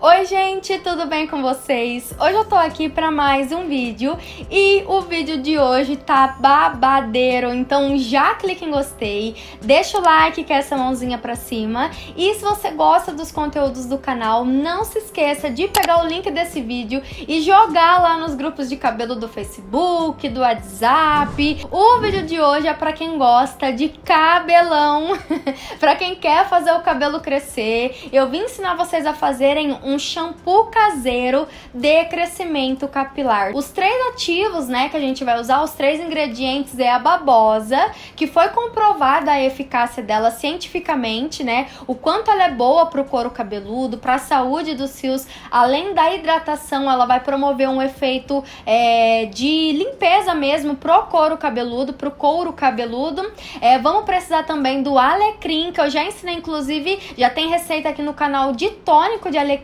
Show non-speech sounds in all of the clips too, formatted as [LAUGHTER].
Oi gente, tudo bem com vocês? Hoje eu tô aqui para mais um vídeo e o vídeo de hoje tá babadeiro, então já clique em gostei, deixa o like que é essa mãozinha pra cima e se você gosta dos conteúdos do canal, não se esqueça de pegar o link desse vídeo e jogar lá nos grupos de cabelo do Facebook, do WhatsApp. O vídeo de hoje é para quem gosta de cabelão, [LAUGHS] para quem quer fazer o cabelo crescer. Eu vim ensinar vocês a fazerem um shampoo caseiro de crescimento capilar. Os três ativos, né, que a gente vai usar, os três ingredientes é a babosa, que foi comprovada a eficácia dela cientificamente, né, o quanto ela é boa para o couro cabeludo, para a saúde dos fios, além da hidratação, ela vai promover um efeito é, de limpeza mesmo pro couro cabeludo, pro couro cabeludo. É, vamos precisar também do alecrim, que eu já ensinei, inclusive, já tem receita aqui no canal de tônico de alecrim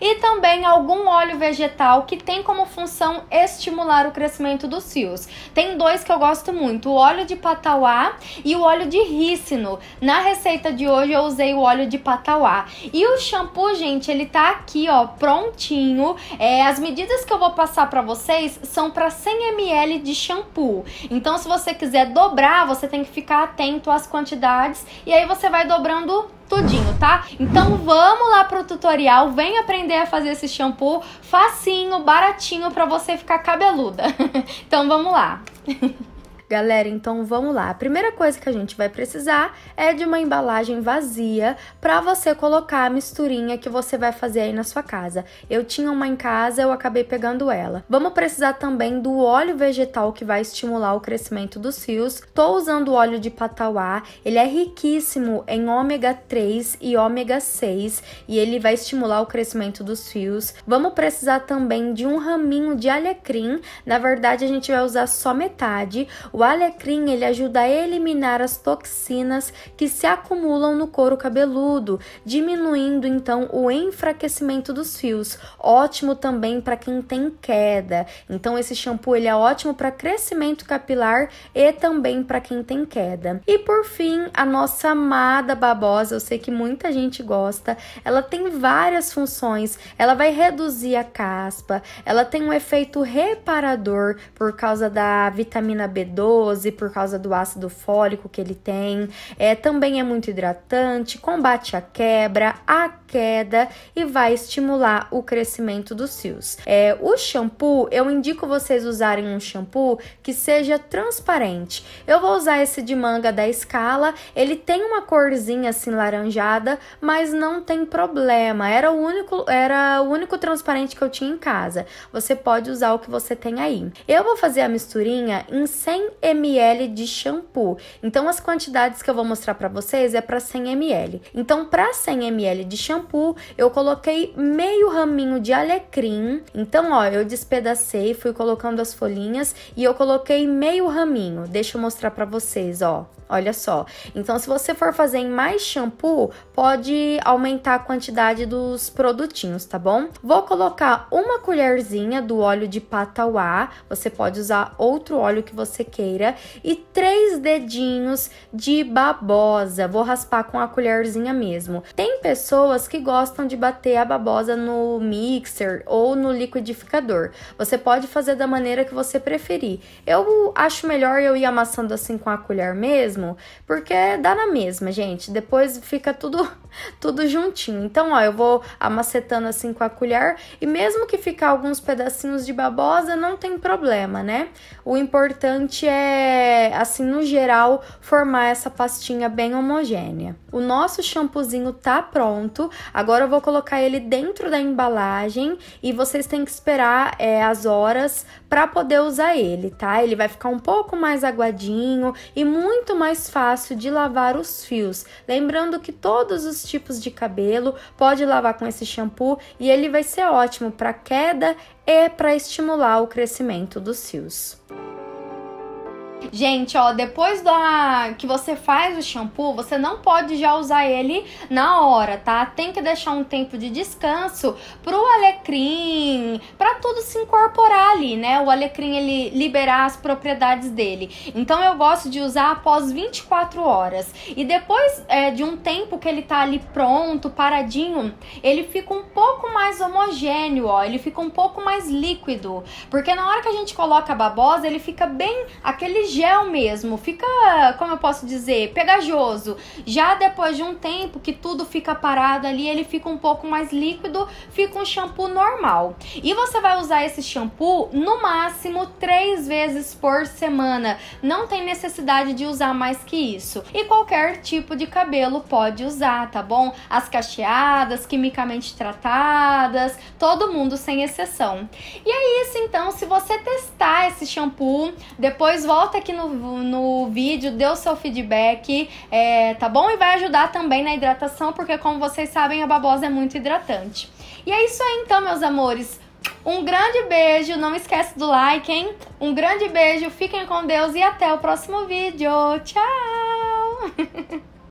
e também algum óleo vegetal que tem como função estimular o crescimento dos fios. Tem dois que eu gosto muito, o óleo de patauá e o óleo de rícino. Na receita de hoje eu usei o óleo de patauá. E o shampoo, gente, ele tá aqui, ó, prontinho. É, as medidas que eu vou passar para vocês são para 100 ml de shampoo. Então, se você quiser dobrar, você tem que ficar atento às quantidades e aí você vai dobrando tudinho, tá? Então vamos lá pro tutorial, vem aprender a fazer esse shampoo facinho, baratinho para você ficar cabeluda. [LAUGHS] então vamos lá. [LAUGHS] Galera, então vamos lá. A primeira coisa que a gente vai precisar é de uma embalagem vazia para você colocar a misturinha que você vai fazer aí na sua casa. Eu tinha uma em casa, eu acabei pegando ela. Vamos precisar também do óleo vegetal que vai estimular o crescimento dos fios. Tô usando o óleo de patauá, ele é riquíssimo em ômega 3 e ômega 6 e ele vai estimular o crescimento dos fios. Vamos precisar também de um raminho de alecrim. Na verdade, a gente vai usar só metade. O o alecrim ele ajuda a eliminar as toxinas que se acumulam no couro cabeludo, diminuindo então o enfraquecimento dos fios. Ótimo também para quem tem queda. Então esse shampoo ele é ótimo para crescimento capilar e também para quem tem queda. E por fim, a nossa amada babosa, eu sei que muita gente gosta. Ela tem várias funções. Ela vai reduzir a caspa, ela tem um efeito reparador por causa da vitamina B12 12 por causa do ácido fólico que ele tem. É, também é muito hidratante, combate a quebra, a queda e vai estimular o crescimento dos fios. É, o shampoo, eu indico vocês usarem um shampoo que seja transparente. Eu vou usar esse de manga da Scala, ele tem uma corzinha assim laranjada, mas não tem problema. Era o único, era o único transparente que eu tinha em casa. Você pode usar o que você tem aí. Eu vou fazer a misturinha em 100 ml de shampoo. Então as quantidades que eu vou mostrar para vocês é para 100 ml. Então para 100 ml de shampoo, eu coloquei meio raminho de alecrim. Então, ó, eu despedacei, fui colocando as folhinhas e eu coloquei meio raminho. Deixa eu mostrar para vocês, ó. Olha só. Então, se você for fazer em mais shampoo, pode aumentar a quantidade dos produtinhos, tá bom? Vou colocar uma colherzinha do óleo de patauá. Você pode usar outro óleo que você queira. E três dedinhos de babosa. Vou raspar com a colherzinha mesmo. Tem pessoas que gostam de bater a babosa no mixer ou no liquidificador. Você pode fazer da maneira que você preferir. Eu acho melhor eu ir amassando assim com a colher mesmo mesmo, porque dá na mesma, gente. Depois fica tudo [LAUGHS] tudo juntinho. Então, ó, eu vou amacetando assim com a colher e mesmo que ficar alguns pedacinhos de babosa, não tem problema, né? O importante é, assim, no geral, formar essa pastinha bem homogênea. O nosso shampoozinho tá pronto. Agora eu vou colocar ele dentro da embalagem e vocês têm que esperar é, as horas para poder usar ele, tá? Ele vai ficar um pouco mais aguadinho e muito mais fácil de lavar os fios. Lembrando que todos os tipos de cabelo pode lavar com esse shampoo e ele vai ser ótimo para queda e para estimular o crescimento dos fios. Gente, ó, depois da que você faz o shampoo, você não pode já usar ele na hora, tá? Tem que deixar um tempo de descanso pro alecrim, para tudo se incorporar ali, né? O alecrim ele liberar as propriedades dele. Então eu gosto de usar após 24 horas. E depois é, de um tempo que ele tá ali pronto, paradinho, ele fica um pouco mais homogêneo, ó. Ele fica um pouco mais líquido, porque na hora que a gente coloca a babosa, ele fica bem aquele gel mesmo, fica, como eu posso dizer, pegajoso. Já depois de um tempo que tudo fica parado ali, ele fica um pouco mais líquido, fica um shampoo normal. E você vai usar esse shampoo no máximo três vezes por semana. Não tem necessidade de usar mais que isso. E qualquer tipo de cabelo pode usar, tá bom? As cacheadas, quimicamente tratadas, todo mundo sem exceção. E é isso então, se você testar esse shampoo, depois volta aqui no, no vídeo, dê o seu feedback, é, tá bom? E vai ajudar também na hidratação, porque como vocês sabem, a babosa é muito hidratante. E é isso aí então, meus amores. Um grande beijo, não esquece do like, hein? Um grande beijo, fiquem com Deus e até o próximo vídeo. Tchau! [LAUGHS]